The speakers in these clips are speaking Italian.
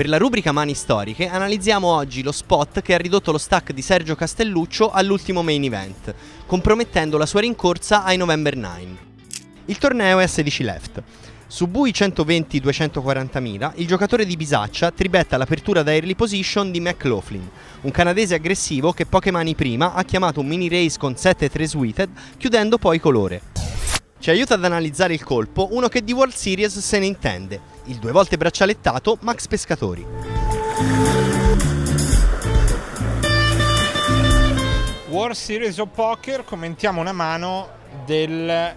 Per la rubrica Mani Storiche analizziamo oggi lo spot che ha ridotto lo stack di Sergio Castelluccio all'ultimo main event, compromettendo la sua rincorsa ai November 9. Il torneo è a 16 left. Su Bui 120-240.000 il giocatore di Bisaccia tribetta l'apertura da early position di McLaughlin, un canadese aggressivo che poche mani prima ha chiamato un mini race con 7-3 suited, chiudendo poi colore. Ci aiuta ad analizzare il colpo uno che di World Series se ne intende, il due volte braccialettato Max Pescatori. World Series of Poker commentiamo una mano del eh,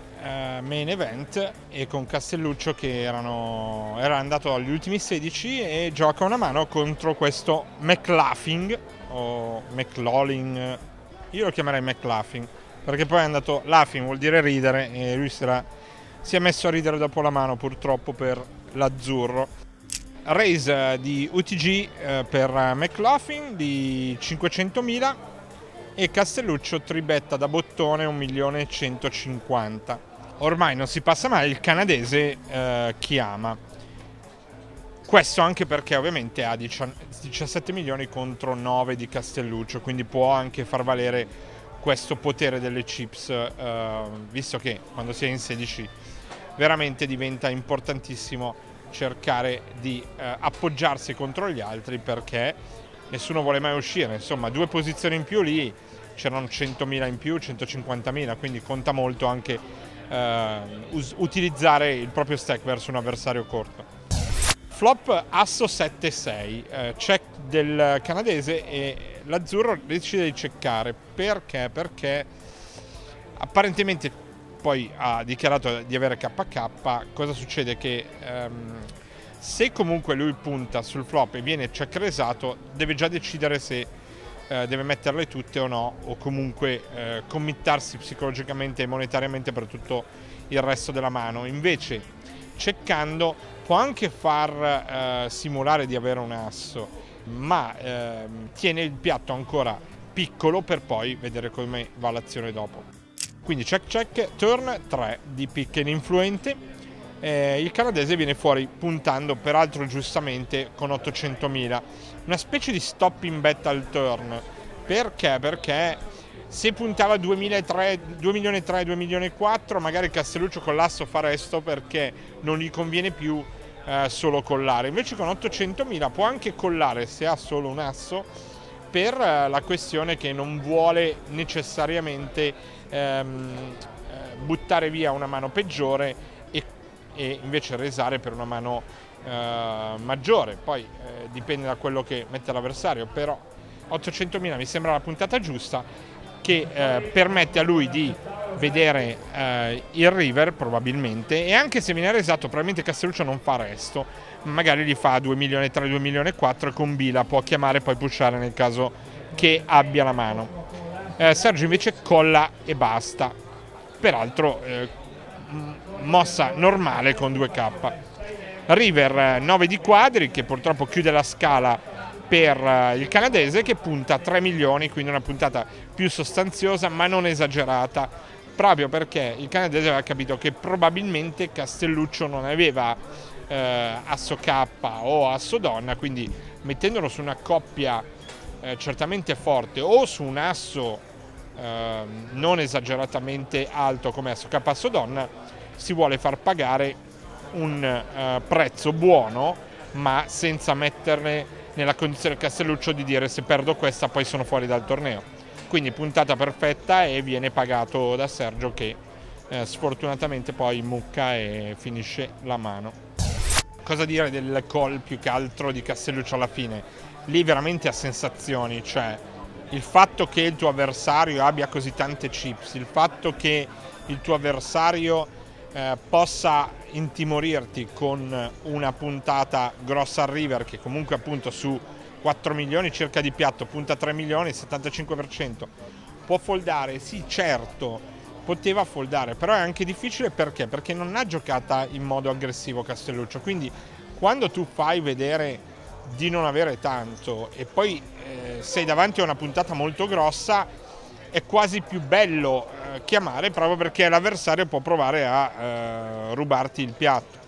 main event e con Castelluccio che erano, era andato agli ultimi 16 e gioca una mano contro questo McLaughlin o McLaughlin, io lo chiamerei McLaughlin perché poi è andato laughing vuol dire ridere e lui era, si è messo a ridere dopo la mano purtroppo per l'azzurro. Raise di UTG eh, per McLaughlin di 500.000 e Castelluccio tribetta da bottone 1.150.000 ormai non si passa mai il canadese eh, chiama questo anche perché ovviamente ha 17 milioni contro 9 di Castelluccio quindi può anche far valere questo potere delle chips, eh, visto che quando si è in 16 veramente diventa importantissimo cercare di eh, appoggiarsi contro gli altri perché nessuno vuole mai uscire, insomma due posizioni in più lì c'erano 100.000 in più, 150.000, quindi conta molto anche eh, utilizzare il proprio stack verso un avversario corto. Flop Asso 7-6, eh, check del canadese e l'azzurro decide di ceccare. Perché? Perché apparentemente poi ha dichiarato di avere KK. Cosa succede? Che um, se comunque lui punta sul flop e viene check resato, deve già decidere se uh, deve metterle tutte o no, o comunque uh, committarsi psicologicamente e monetariamente per tutto il resto della mano. Invece, ceccando, può anche far uh, simulare di avere un asso ma ehm, tiene il piatto ancora piccolo per poi vedere come va l'azione dopo. Quindi check check, turn 3 di Picken influente. Eh, il canadese viene fuori puntando peraltro giustamente con 800.000. Una specie di stop in bet al turn. Perché? Perché se puntava 2 milioni e 3, 2 milioni e 4, magari Castelluccio con l'asso fa resto perché non gli conviene più eh, solo collare. Invece con 800.000 può anche collare se ha solo un asso per eh, la questione che non vuole necessariamente ehm, eh, buttare via una mano peggiore e, e invece resare per una mano eh, maggiore. Poi eh, dipende da quello che mette l'avversario, però 800.000 mi sembra la puntata giusta che permette a lui di vedere eh, il River probabilmente e anche se viene resato probabilmente Castelluccio non fa resto magari gli fa 2 milioni 3 2 milioni e 4 e con Bila può chiamare e poi pushare nel caso che abbia la mano. Eh, Sergio invece colla e basta. Peraltro eh, mossa normale con 2k River 9 di quadri che purtroppo chiude la scala per eh, il canadese che punta a 3 milioni, quindi una puntata più sostanziosa ma non esagerata, proprio perché il canadese aveva capito che probabilmente Castelluccio non aveva eh, asso K o asso donna, quindi mettendolo su una coppia eh, certamente forte o su un asso eh, non esageratamente alto come asso K asso donna, si vuole far pagare un eh, prezzo buono ma senza metterne nella condizione Castelluccio di dire se perdo questa poi sono fuori dal torneo. Quindi puntata perfetta e viene pagato da Sergio che eh, sfortunatamente poi mucca e finisce la mano. Cosa dire del call più che altro di Castelluccio alla fine? Lì veramente a sensazioni, cioè il fatto che il tuo avversario abbia così tante chips, il fatto che il tuo avversario eh, possa intimorirti con una puntata grossa al river che comunque appunto su 4 milioni circa di piatto punta 3 milioni, 75%, può foldare, sì certo, poteva foldare, però è anche difficile perché? Perché non ha giocata in modo aggressivo Castelluccio, quindi quando tu fai vedere di non avere tanto e poi eh, sei davanti a una puntata molto grossa, è quasi più bello eh, chiamare proprio perché l'avversario può provare a eh, rubarti il piatto.